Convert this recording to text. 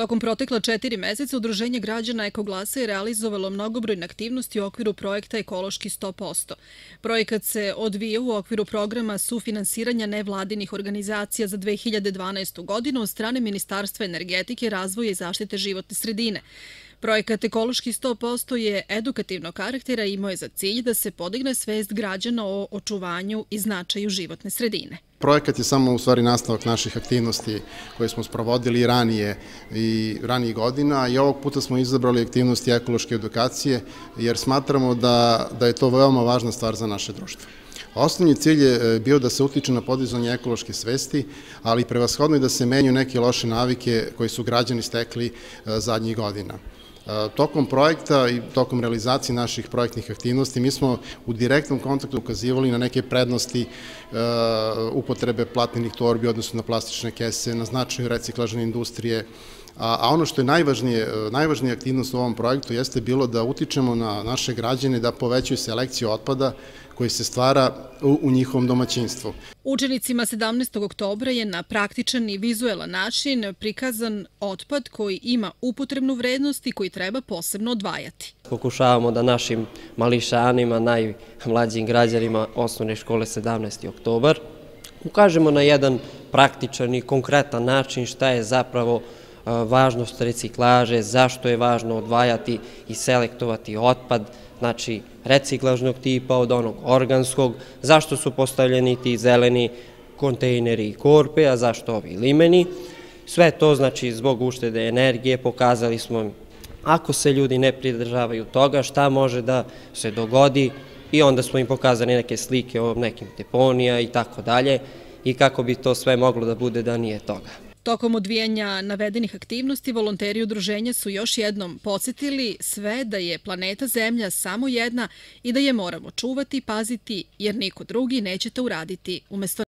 Tokom protekla četiri meseca Udruženje građana Ekoglasa je realizovalo mnogobrojne aktivnosti u okviru projekta Ekološki 100%. Projekat se odvija u okviru programa sufinansiranja nevladinih organizacija za 2012. godinu od strane Ministarstva energetike, razvoja i zaštite životne sredine. Projekat Ekološki 100% je edukativnog karaktera i imao je za cilj da se podigne svest građana o očuvanju i značaju životne sredine. Projekat je samo u stvari nastavak naših aktivnosti koje smo sprovodili ranije i ranijih godina i ovog puta smo izabrali aktivnosti ekološke edukacije jer smatramo da, da je to veoma važna stvar za naše društvo. Osnovni cilj je e, bio da se utiče na podizanje ekološke svesti, ali prevashodno i da se menju neke loše navike koje su građani stekli e, zadnjih godina. Tokom projekta i tokom realizacije naših projektnih aktivnosti mi smo u direktnom kontaktu ukazivali na neke prednosti upotrebe platnenih torbi, odnosno na plastične kese, na značaju reciklažne industrije, a ono što je najvažnije, najvažnija aktivnost u ovom projektu jeste bilo da utičemo na naše građane da povećaju selekciju otpada koji se stvara u, u njihovom domaćinstvu. Učenicima 17. oktobra je na praktičan i vizuelan način prikazan otpad koji ima upotrebnu vrednost i koji treba posebno odvajati. Pokušavamo da našim mališanima, najmlađim građanima osnovne škole 17. oktobar ukažemo na jedan praktičan i konkretan način šta je zapravo važnost reciklaže, zašto je važno odvajati i selektovati otpad, znači reciklažnog tipa od onog organskog, zašto su postavljeni ti zeleni kontejneri i korpe, a zašto ovi limeni. Sve to znači zbog uštede energije pokazali smo ako se ljudi ne pridržavaju toga šta može da se dogodi i onda smo im pokazali neke slike o nekim deponija i tako dalje i kako bi to sve moglo da bude da nije toga. Tokom odvijanja navedenih aktivnosti, volonteri udruženja su još jednom podsjetili sve da je planeta Zemlja samo jedna i da je moramo čuvati, paziti, jer niko drugi neće to uraditi. Umesto